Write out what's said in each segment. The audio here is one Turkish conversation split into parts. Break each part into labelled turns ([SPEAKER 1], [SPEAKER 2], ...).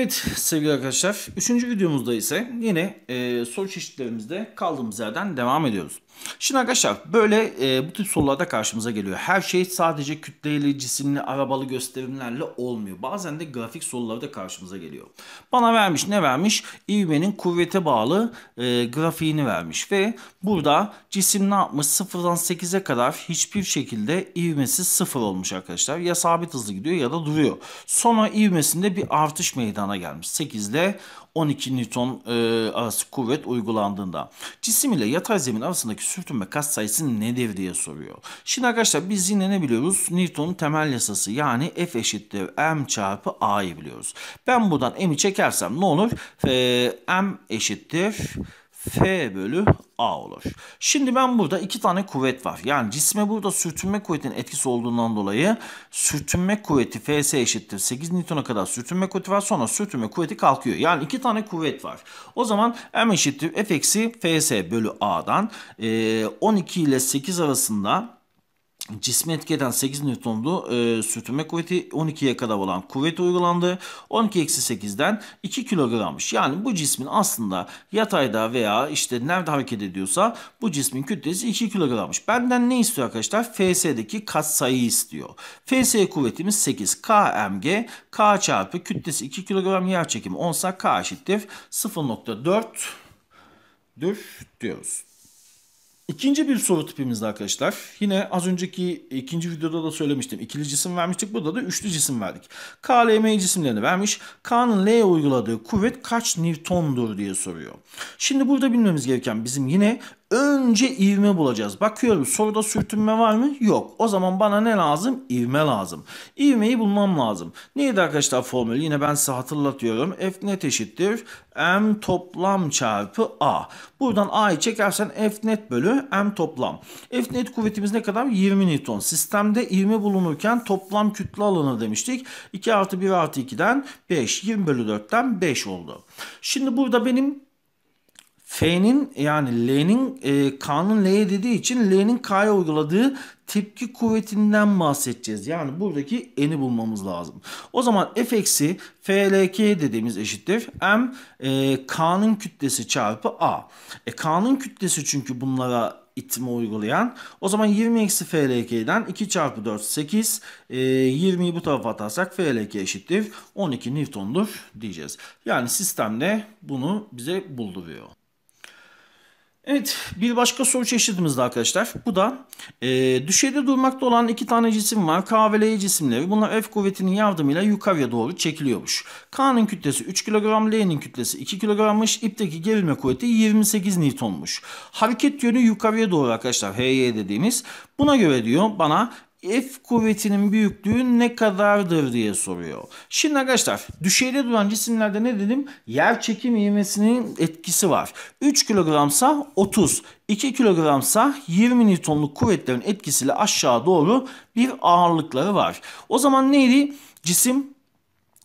[SPEAKER 1] Evet sevgili arkadaşlar, üçüncü videomuzda ise yine e, soru çeşitlerimizde kaldığımız yerden devam ediyoruz. Şimdi arkadaşlar böyle e, bu tip sorularda karşımıza geliyor. Her şey sadece kütleli, cisimli, arabalı gösterimlerle olmuyor. Bazen de grafik soruları da karşımıza geliyor. Bana vermiş ne vermiş? İvmenin kuvvete bağlı e, grafiğini vermiş ve burada cisim ne yapmış? Sıfırdan 8'e kadar hiçbir şekilde ivmesi sıfır olmuş arkadaşlar. Ya sabit hızlı gidiyor ya da duruyor. Sonra ivmesinde bir artış meydana gelmiş. 8 ile 12 Newton e, arası kuvvet uygulandığında. Cisim ile yatay zemin arasındaki sürtünme kaç sayısı nedir diye soruyor. Şimdi arkadaşlar biz yine ne biliyoruz? Newton'un temel yasası yani F eşittir M çarpı A'yı biliyoruz. Ben buradan M'i çekersem ne olur? E, M eşittir F bölü A olur. Şimdi ben burada iki tane kuvvet var. Yani cisme burada sürtünme kuvvetinin etkisi olduğundan dolayı sürtünme kuvveti Fs eşittir 8 Newton'a kadar sürtünme kuvveti var. Sonra sürtünme kuvveti kalkıyor. Yani iki tane kuvvet var. O zaman M eşittir F eksi Fs bölü A'dan 12 ile 8 arasında cismi etki eden 8 Newton'lu e, sürtünme kuvveti 12'ye kadar olan kuvvet uygulandı. 12 eksi 8'den 2 kilogrammış. Yani bu cismin aslında yatayda veya işte nerede hareket ediyorsa bu cismin kütlesi 2 kilogrammış. Benden ne istiyor arkadaşlar? FS'deki katsayı istiyor. FS kuvvetimiz 8 kmg k çarpı kütlesi 2 kilogram yer çekimi 10 sa k eşittir 0.4 diyoruz. İkinci bir soru tipimizde arkadaşlar. Yine az önceki ikinci videoda da söylemiştim. İkili cisim vermiştik. Burada da üçlü cisim verdik. K, L, M cisimlerini vermiş. K'nın L'ye uyguladığı kuvvet kaç Newton'dur diye soruyor. Şimdi burada bilmemiz gereken bizim yine Önce ivme bulacağız. Bakıyorum soruda sürtünme var mı? Yok. O zaman bana ne lazım? İvme lazım. İvmeyi bulmam lazım. Neydi arkadaşlar formül? Yine ben size hatırlatıyorum. F net eşittir. M toplam çarpı A. Buradan A'yı çekersen F net bölü M toplam. F net kuvvetimiz ne kadar? 20 Newton. Sistemde ivme bulunurken toplam kütle alanı demiştik. 2 artı 1 artı 2'den 5. 20 bölü 4'ten 5 oldu. Şimdi burada benim F'nin yani L'nin e, K'nın L'ye dediği için L'nin K'ya uyguladığı tepki kuvvetinden bahsedeceğiz. Yani buradaki n'i bulmamız lazım. O zaman F eksi FLK dediğimiz eşittir. M e, K'nın kütlesi çarpı A. E, K'nın kütlesi çünkü bunlara itme uygulayan. O zaman 20 eksi FLK'den 2 çarpı 4 8. E, 20'yi bu tarafa atarsak FLK eşittir. 12 Newton'dur diyeceğiz. Yani sistemde bunu bize bulduruyor. Evet bir başka soru çeşidimiz de arkadaşlar. Bu da e, düşeyde durmakta olan iki tane cisim var. K ve L cisimleri. Bunlar F kuvvetinin yardımıyla yukarıya doğru çekiliyormuş. K'nın kütlesi 3 kilogram, L'nin kütlesi 2 kilogrammış. İpteki gerilme kuvveti 28 Newton'muş. Hareket yönü yukarıya doğru arkadaşlar. HY dediğimiz. Buna göre diyor bana F kuvvetinin büyüklüğü ne kadardır diye soruyor. Şimdi arkadaşlar düşeyde duran cisimlerde ne dedim? Yer çekim ivmesinin etkisi var. 3 kilogramsa 30, 2 kilogramsa 20 Newton'luk kuvvetlerin etkisiyle aşağı doğru bir ağırlıkları var. O zaman neydi? Cisim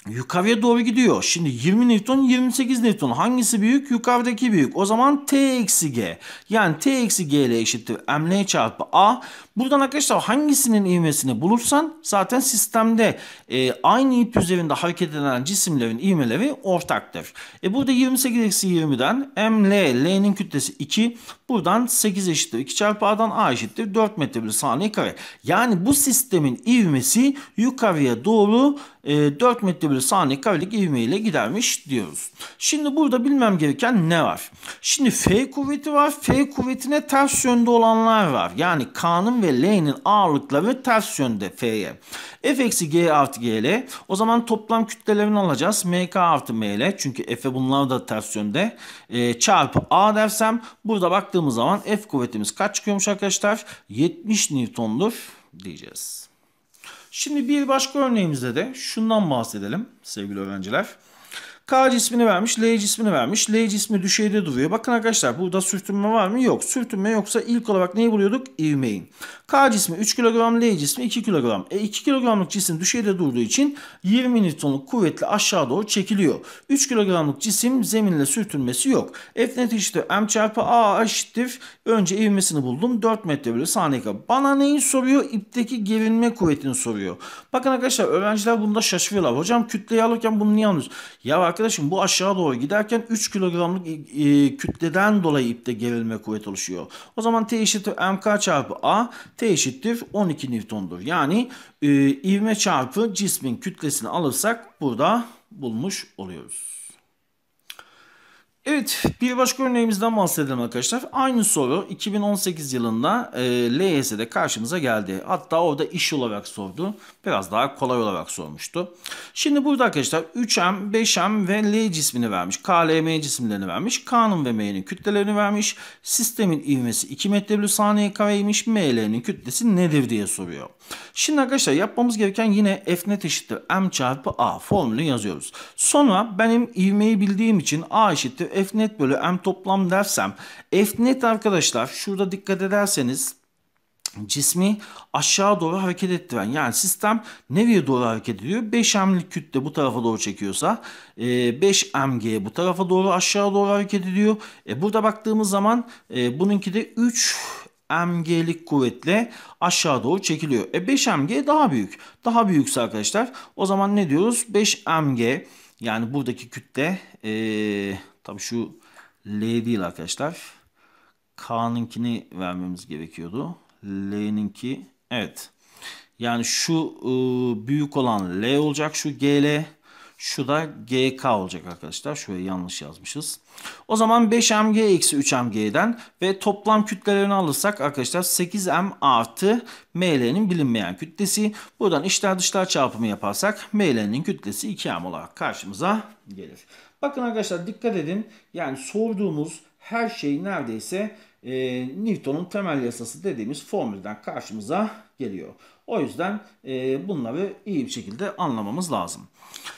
[SPEAKER 1] yukarıya doğru gidiyor. Şimdi 20 Newton 28 Newton hangisi büyük? Yukarıdaki büyük. O zaman T eksi G. Yani T eksi G ile eşittir ML çarpı A. Buradan arkadaşlar hangisinin ivmesini bulursan zaten sistemde e, aynı ip üzerinde hareket eden cisimlerin ivmeleri ortaktır. E burada 28 eksi 20'den ML, L'nin kütlesi 2. Buradan 8 eşittir 2 çarpı A'dan A eşittir 4 metre bölü saniye kare. Yani bu sistemin ivmesi yukarıya doğru e, 4 metre bölü saniye karelik ivme ile gidermiş diyoruz. Şimdi burada bilmem gereken ne var? Şimdi F kuvveti var. F kuvvetine ters yönde olanlar var. Yani K'nın ve L'nin ağırlıkları ters yönde F'ye. F eksi G artı GL. O zaman toplam kütlelerini alacağız. MK artı ML. Çünkü F'e bunlar da ters yönde. E, çarpı A dersem burada baktığımız zaman F kuvvetimiz kaç çıkıyormuş arkadaşlar? 70 Newton'dur diyeceğiz. Şimdi bir başka örneğimizde de şundan bahsedelim sevgili öğrenciler. K cismini vermiş, L cismini vermiş. L cismi düşeyde duruyor. Bakın arkadaşlar burada sürtünme var mı? Yok. Sürtünme yoksa ilk olarak neyi buluyorduk? İvmeyi. K cismi 3 kilogram, L cismi 2 kilogram. E 2 kilogramlık cisim düşeyde durduğu için 20 Newton'luk kuvvetle aşağı doğru çekiliyor. 3 kilogramlık cisim zeminle sürtünmesi yok. F net eşittir M çarpı A eşittir. Önce ivmesini buldum. 4 metre bölü saniye kadar. Bana neyi soruyor? İpteki gerilme kuvvetini soruyor. Bakın arkadaşlar öğrenciler bunda şaşırıyorlar. Hocam kütleyi alırken bunu niye anlıyoruz? Ya bak Arkadaşım bu aşağı doğru giderken 3 kilogramlık e, kütleden dolayı ipte gerilme kuvvet oluşuyor. O zaman T eşittir mk çarpı A, T eşittir 12 Newton'dur. Yani e, ivme çarpı cismin kütlesini alırsak burada bulmuş oluyoruz. Evet bir başka örneğimizden bahsedelim arkadaşlar. Aynı soru 2018 yılında e, LYS'de karşımıza geldi. Hatta orada iş olarak sordu. Biraz daha kolay olarak sormuştu. Şimdi burada arkadaşlar 3M, 5M ve L cismini vermiş. K, L, M cisimlerini vermiş. K'nın ve M'nin kütlelerini vermiş. Sistemin ivmesi 2 metre saniye kareymiş. ML'nin kütlesi nedir diye soruyor. Şimdi arkadaşlar yapmamız gereken yine F net eşittir M çarpı A formülü yazıyoruz. Sonra benim ivmeyi bildiğim için A eşittir F net bölü M toplam dersem F net arkadaşlar şurada dikkat ederseniz cismi aşağı doğru hareket ettiren yani sistem nereye doğru hareket ediyor? 5M'lik kütle bu tarafa doğru çekiyorsa 5mg bu tarafa doğru aşağı doğru hareket ediyor. E burada baktığımız zaman e, bununki de 3 mg'lik kuvvetle aşağı doğru çekiliyor. E 5mg daha büyük. Daha büyükse arkadaşlar o zaman ne diyoruz? 5mg yani buradaki kütle e, tabii şu L değil arkadaşlar. K'nınkini vermemiz gerekiyordu. L'ninki evet. Yani şu e, büyük olan L olacak şu GL. Şu da GK olacak arkadaşlar. Şöyle yanlış yazmışız. O zaman 5mg eksi 3mg'den ve toplam kütlelerini alırsak arkadaşlar 8m artı ml'nin bilinmeyen kütlesi. Buradan içler dışlar çarpımı yaparsak ml'nin kütlesi 2m olarak karşımıza gelir. Bakın arkadaşlar dikkat edin. Yani sorduğumuz her şey neredeyse e, Newton'un temel yasası dediğimiz formülden karşımıza geliyor. O yüzden e, bunları iyi bir şekilde anlamamız lazım.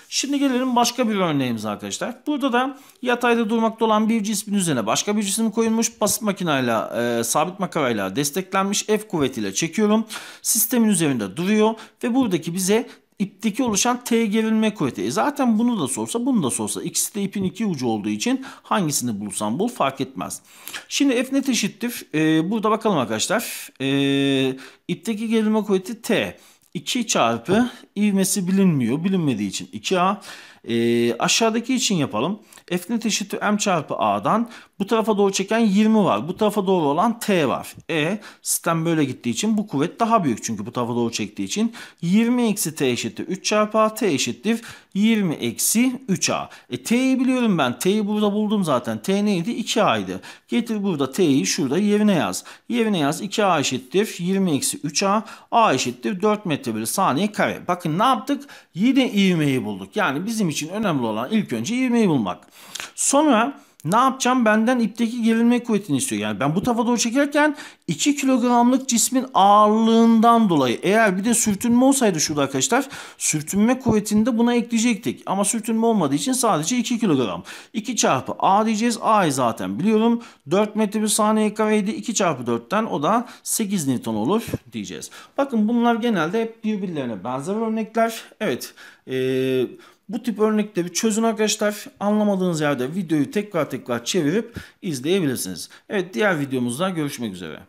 [SPEAKER 1] Şimdi gelelim başka bir örneğimize arkadaşlar. Burada da yatayda durmakta olan bir cismin üzerine başka bir cisim koyulmuş. Basit makinayla, e, sabit makarayla desteklenmiş F kuvvetiyle çekiyorum. Sistemin üzerinde duruyor ve buradaki bize ipteki oluşan T gerilme kuvveti. E zaten bunu da sorsa bunu da sorsa ikisi de ipin iki ucu olduğu için hangisini bulsam bul fark etmez. Şimdi F net eşittir. E, burada bakalım arkadaşlar. E, ipteki gerilme kuvveti T. 2 çarpı ivmesi bilinmiyor. Bilinmediği için 2A. E, aşağıdaki için yapalım. F eşittir M çarpı A'dan bu tarafa doğru çeken 20 var. Bu tarafa doğru olan T var. E sistem böyle gittiği için bu kuvvet daha büyük. Çünkü bu tarafa doğru çektiği için 20 eksi T eşittir 3 çarpı A. T eşittir 20 eksi 3A. E T'yi biliyorum ben. T'yi burada buldum zaten. T neydi? 2A'ydı. Getir burada T'yi şurada yerine yaz. Yerine yaz. 2A eşittir 20 eksi 3A. A eşittir 4 metre bölü saniye kare. Bakın ne yaptık? Yine ivmeyi bulduk. Yani bizim için önemli olan ilk önce ivmeyi bulmak. Sonra ne yapacağım? Benden ipteki gerilme kuvvetini istiyor. Yani ben bu tarafa doğru çekerken 2 kilogramlık cismin ağırlığından dolayı eğer bir de sürtünme olsaydı şurada arkadaşlar sürtünme kuvvetini de buna ekleyecektik. Ama sürtünme olmadığı için sadece 2 kilogram. 2 çarpı A diyeceğiz. A'yı zaten biliyorum. 4 metre bir saniye kareydi. 2 çarpı 4'ten o da 8 Newton olur diyeceğiz. Bakın bunlar genelde hep birbirlerine benzer örnekler. Evet. Eee bu tip örnekleri çözün arkadaşlar. Anlamadığınız yerde videoyu tekrar tekrar çevirip izleyebilirsiniz. Evet diğer videomuzda görüşmek üzere.